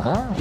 Uh-huh.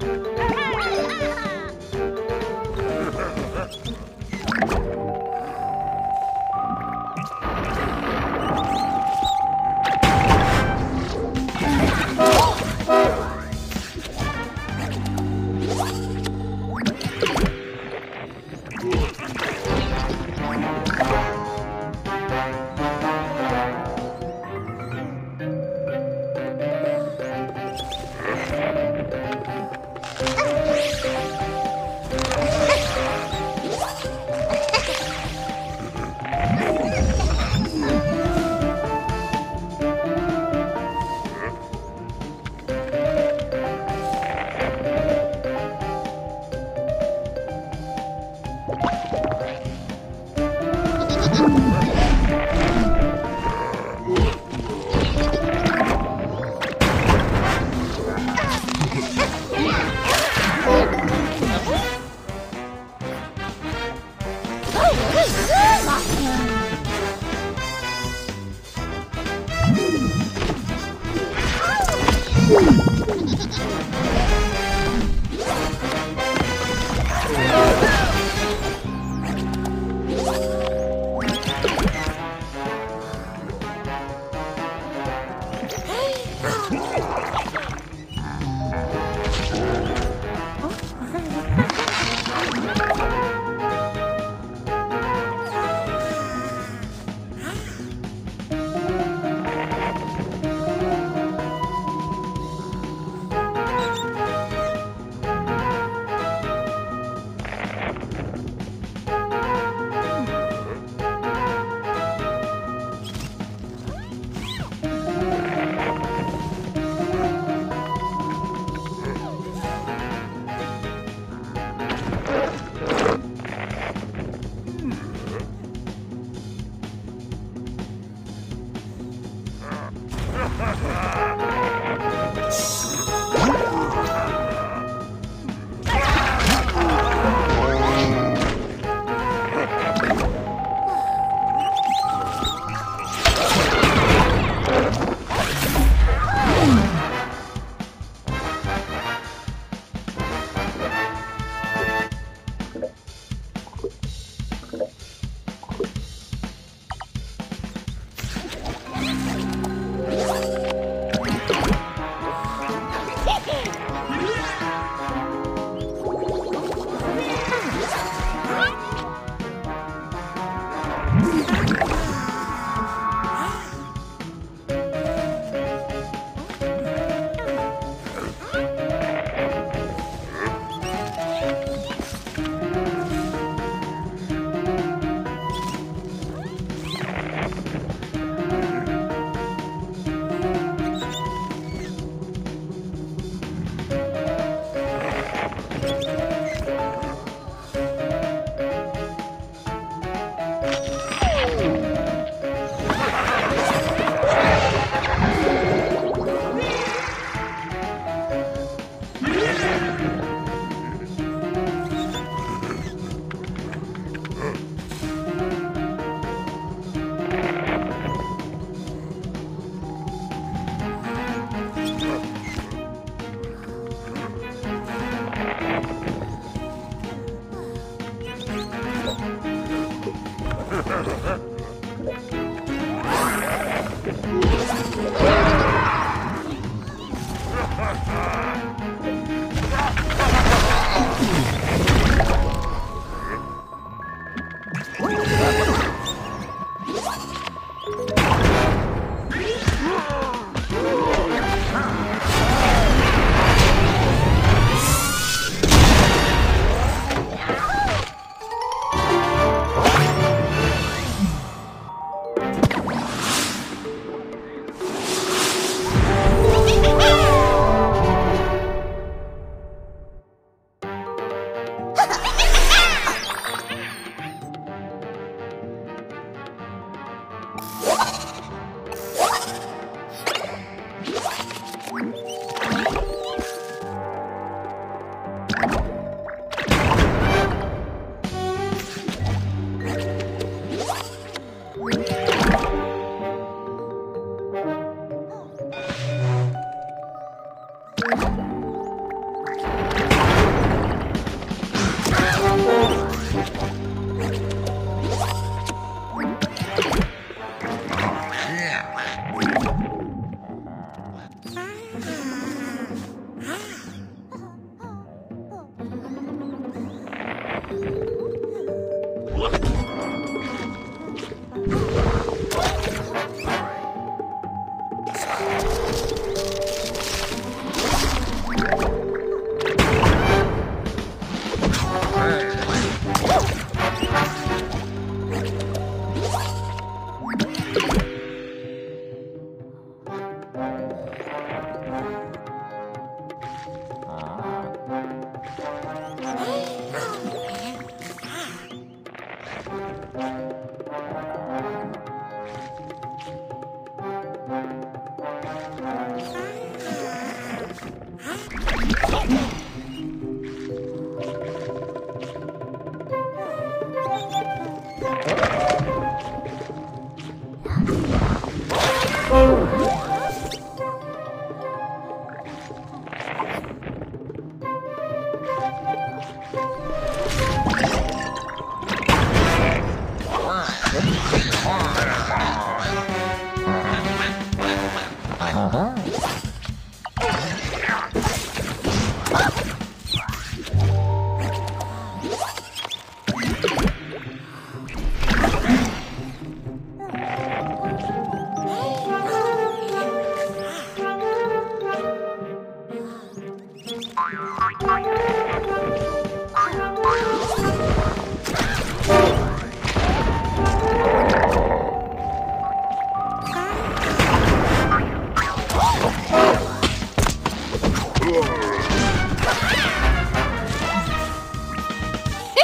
Да?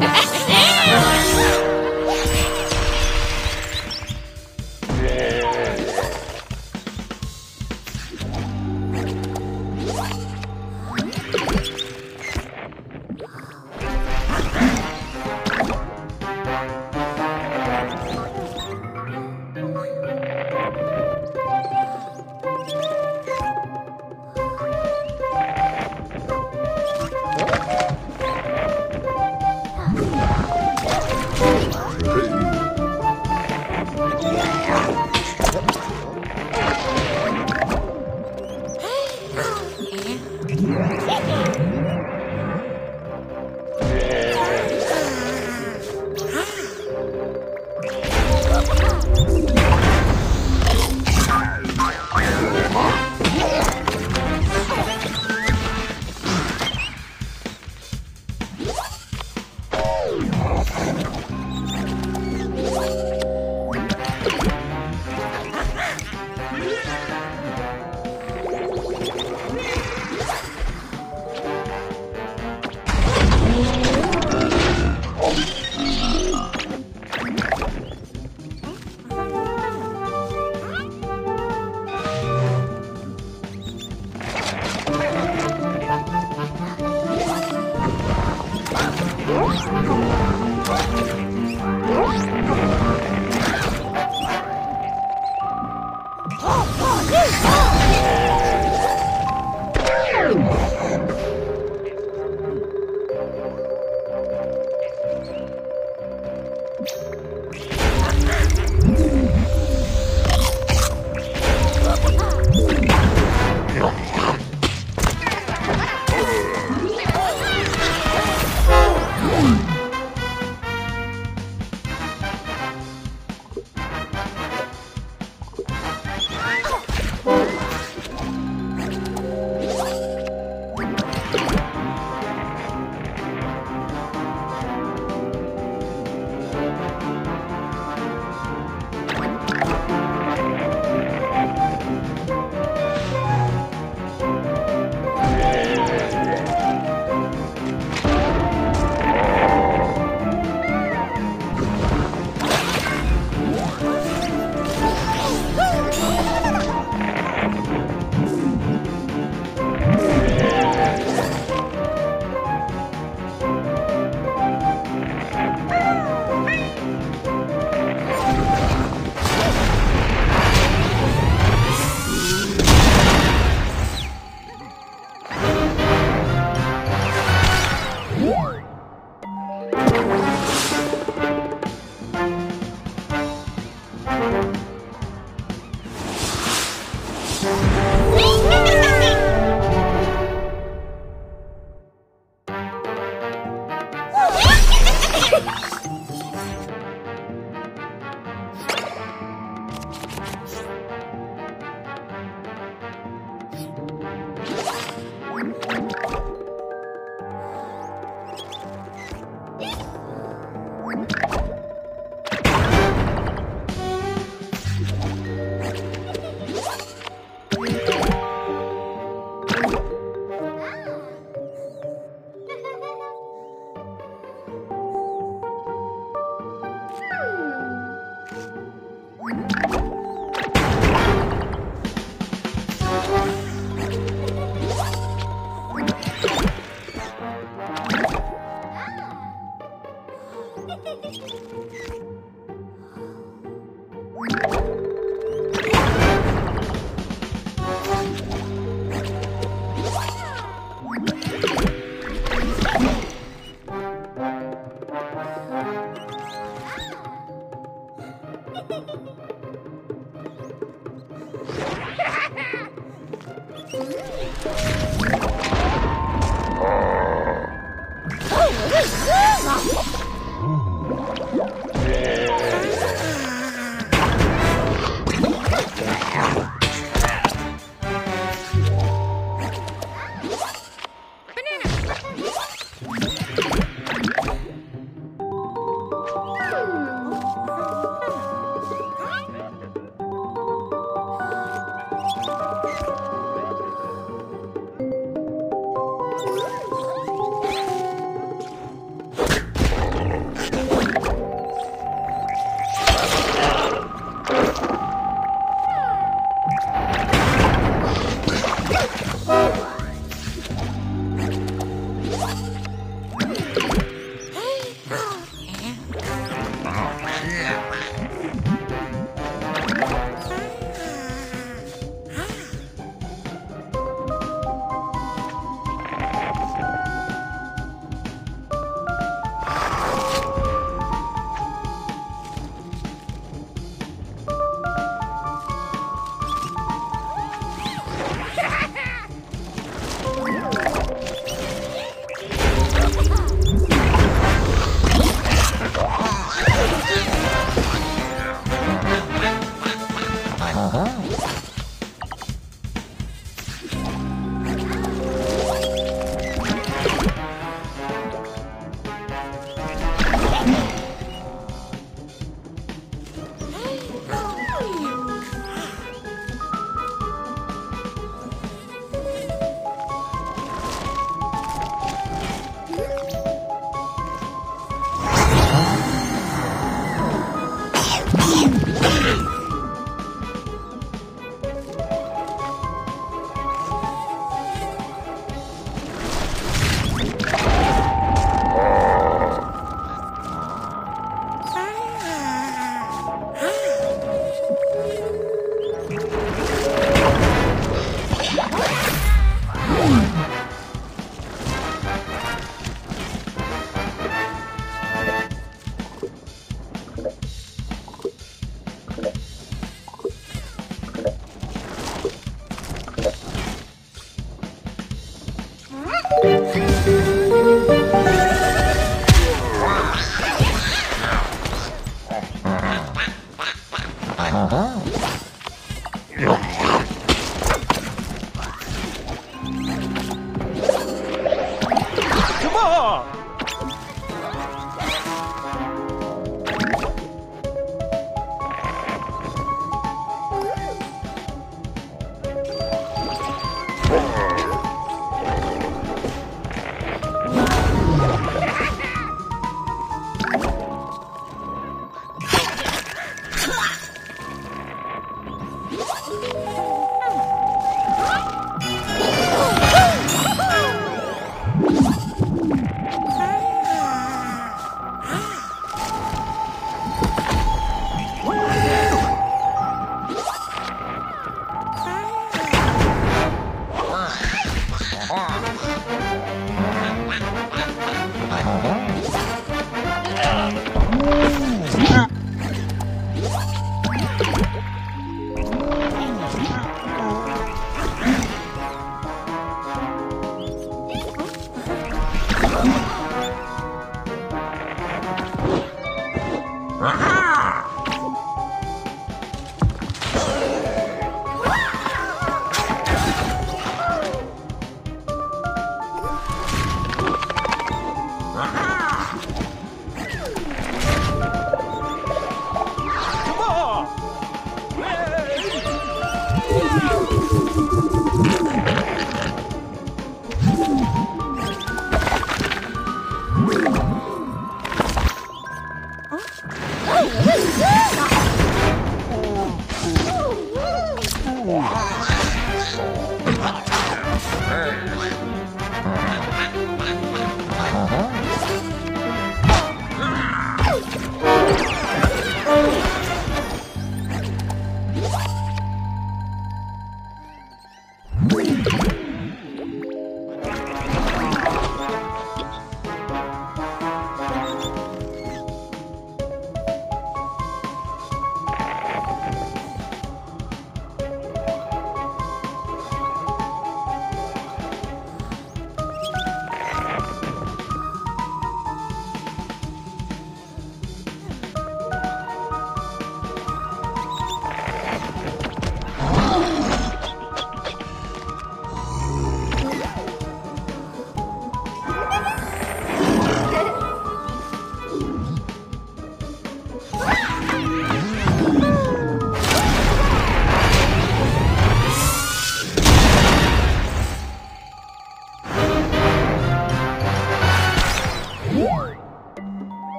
Ha ha ha! Oh,